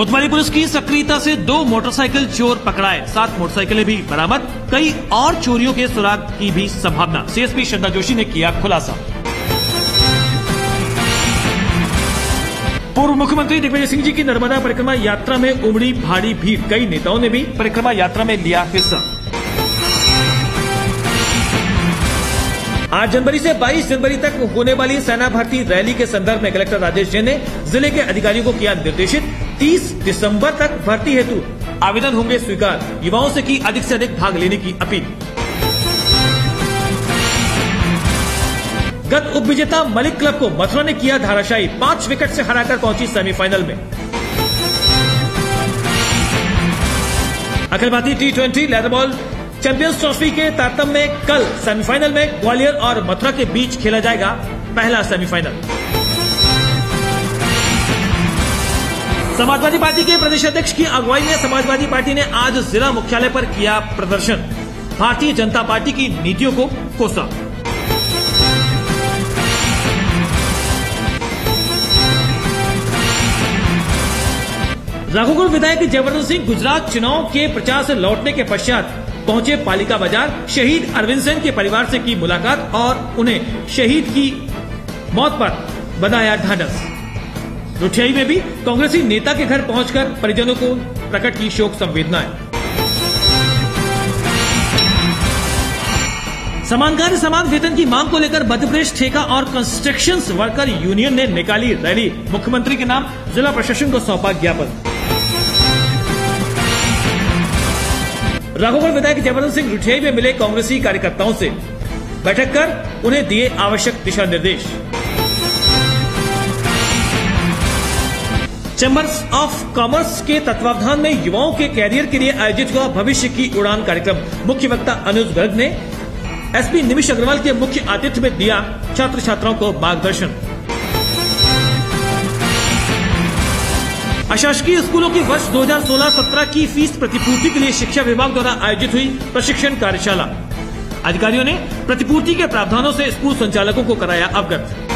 कोतवाली पुलिस की सक्रियता से दो मोटरसाइकिल चोर पकड़ाए। सात मोटरसाइकिलें भी बरामद। कई और चोरियों के सुराग की भी संभावना। सीएसपी श्रद्धा जोशी ने किया खुलासा। पूर्व मुख्यमंत्री दिग्विजय सिंह जी की नर्मदा परिक्रमा यात्रा में उमड़ी भारी भीड़। कई नेताओं ने भी परिक्रमा यात्रा में लिया हिस्सा। आठ जनवरी से 22 जनवरी तक होने वाली सेना भर्ती रैली के संदर्भ में कलेक्टर राजेश जैन ने ज़िले के अधिकारियों को किया निर्देशित। 30 दिसंबर तक भर्ती हेतु आवेदन होंगे स्वीकार। युवाओं से की अधिक से अधिक भाग लेने की अपील। गत उप विजेता मलिक क्लब को मथुरा ने किया धाराशायी पाँच विकेट से हराकर पहुँची सेमीफाइनल में। अखिल भारतीय T twenty ball champions trophy के तारतम्य में कल सेमीफाइनल में ग्वालियर और मथुरा के बीच खेला जाएगा पहला सेमीफाइनल। समाजवादी पार्टी के प्रदेश अध्यक्ष की अगुवाई में समाजवादी पार्टी ने आज जिला मुख्यालय पर किया प्रदर्शन। भारतीय जनता पार्टी की नीतियों को कोसा। राघोगढ़ विधायक जयवर्धन सिंह गुजरात चुनाव के प्रचार से लौटने के पश्चात पहुँचे पालिका बाज़ार। शहीद अरविंद सेन के परिवार से की मुलाकात और उन्हें शहीद की मौत पर बनाया ढांढस। रुठियाई में भी कांग्रेसी नेता के घर पहुंचकर परिजनों को प्रकट की शोक संवेदनाएँ। समान कार्य समान वेतन की मांग को लेकर मध्य प्रदेश ठेका और कंस्ट्रक्शन वर्कर यूनियन ने निकाली रैली। मुख्यमंत्री के नाम जिला प्रशासन को सौंपा ज्ञापन। राघोगढ़ विधायक जयवर्धन सिंह रुठियाई में मिले कांग्रेसी कार्यकर्ताओं से बैठक कर उन्हें दिए आवश्यक दिशा निर्देश। चैम्बर्स ऑफ़ कॉमर्स के तत्वावधान में युवाओं के कैरियर के लिए आयोजित हुआ भविष्य की उड़ान कार्यक्रम। मुख्य वक्ता अनुज गर्ग ने एसपी निमिष अग्रवाल के मुख्य आतिथ्य में दिया छात्र छात्राओं को मार्गदर्शन। अशासकीय स्कूलों की वर्ष 2016-17 की फ़ीस प्रतिपूर्ति के लिए शिक्षा विभाग द्वारा आयोजित हुई प्रशिक्षण कार्यशाला। अधिकारियों ने प्रतिपूर्ति के प्रावधानों से स्कूल संचालकों को कराया अवगत।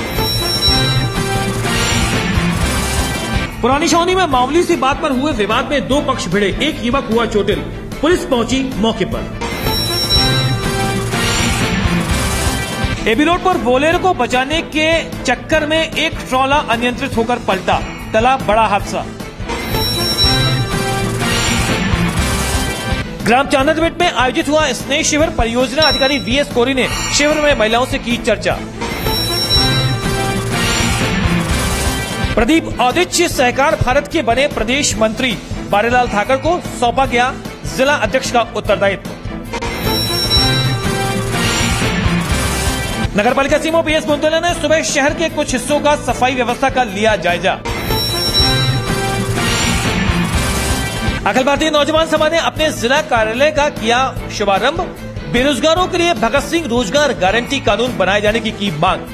पुरानी छावनी में मामूली सी बात पर हुए विवाद में दो पक्ष भिड़े। एक युवक हुआ चोटिल। पुलिस पहुँची मौके पर। एबी रोड पर बोलेरो को बचाने के चक्कर में एक ट्रॉला अनियंत्रित होकर पलटा। तला बड़ा हादसा। ग्राम चांदरबेट में आयोजित हुआ स्नेह शिविर परियोजना अधिकारी वीएस कोरी ने शिविर में महिलाओं से की चर्चा। प्रदीप औदिच्य सहकार भारत के बने प्रदेश मंत्री बारेलाल ठाकर को सौंपा गया जिला अध्यक्ष का उत्तरदायित्व। नगर पालिका सीमो पी एस बुंदेला ने सुबह शहर के कुछ हिस्सों का सफ़ाई व्यवस्था का लिया जायजा। अखिल भारतीय नौजवान सभा ने अपने जिला कार्यालय का किया शुभारंभ। बेरोजगारों के लिए भगत सिंह रोज़गार गारंटी कानून बनाए जाने की की मांग।